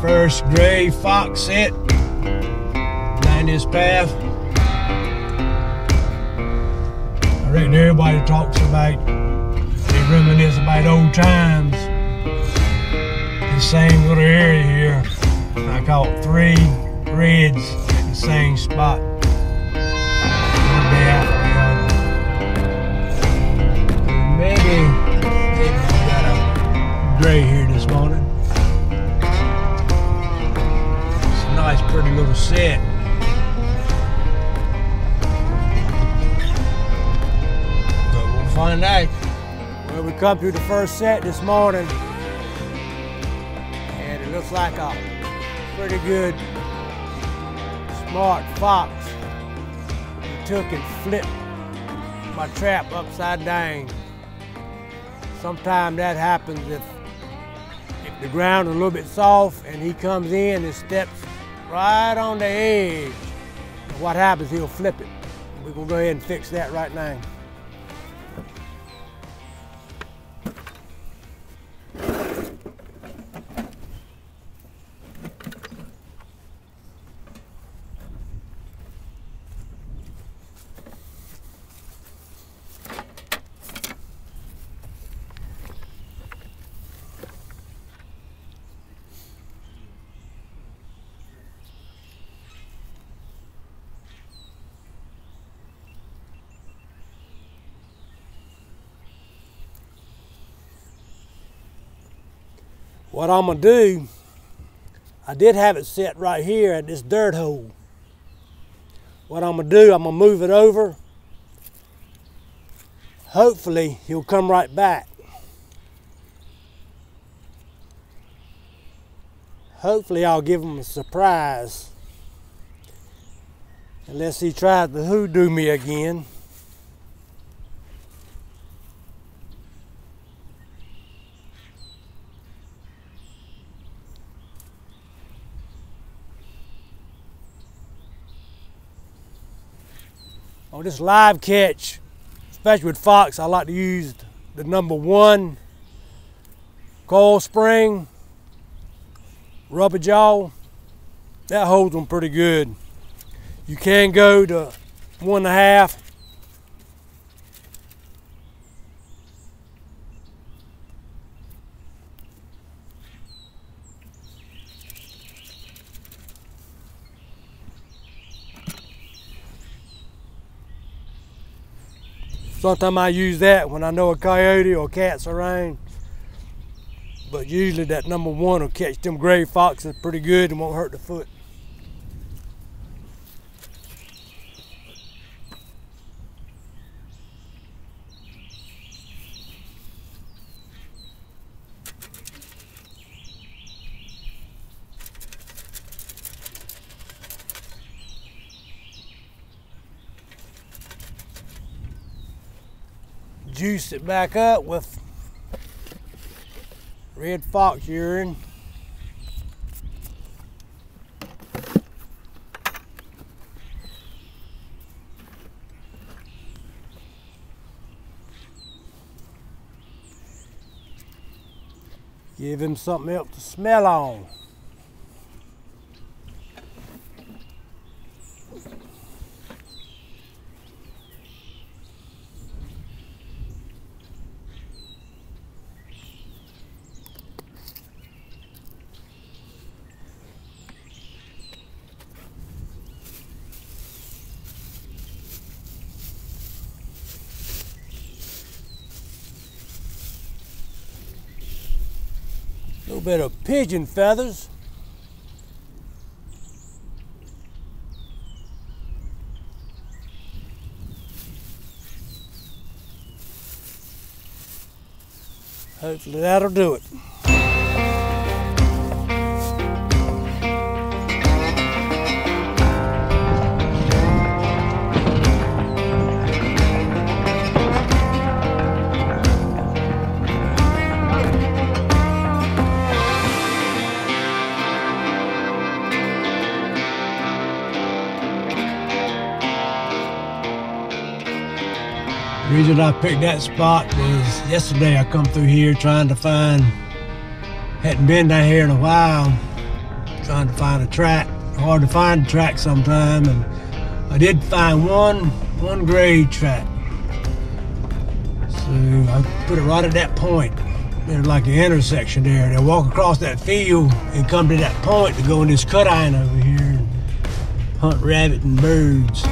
First gray fox set down this path. I reckon everybody talks about, they reminisce about old times. The same little area here, I caught three reds at the same spot. Out. Well, we come through the first set this morning, and it looks like a pretty good, smart fox. He took and flipped my trap upside down. Sometimes that happens if, if the ground is a little bit soft and he comes in and steps right on the edge. What happens, he'll flip it. We're gonna go ahead and fix that right now. What I'm gonna do, I did have it set right here at this dirt hole. What I'm gonna do, I'm gonna move it over. Hopefully he'll come right back. Hopefully I'll give him a surprise. Unless he tries to hoodoo me again. On this live catch, especially with fox, I like to use the number one coil spring, rubber jaw. That holds them pretty good. You can go to one and a half. Sometimes I use that when I know a coyote or cat's around. But usually that number one will catch them gray foxes pretty good and won't hurt the foot. Juice it back up with red fox urine. Give him something else to smell on. Little bit of pigeon feathers. Hopefully that'll do it. Reason I picked that spot was yesterday I come through here trying to find, hadn't been down here in a while, trying to find a track. Hard to find a track sometime, and I did find one one grade track. So I put it right at that point. There's like an intersection there. And I walk across that field and come to that point to go in this cut iron over here and hunt rabbit and birds.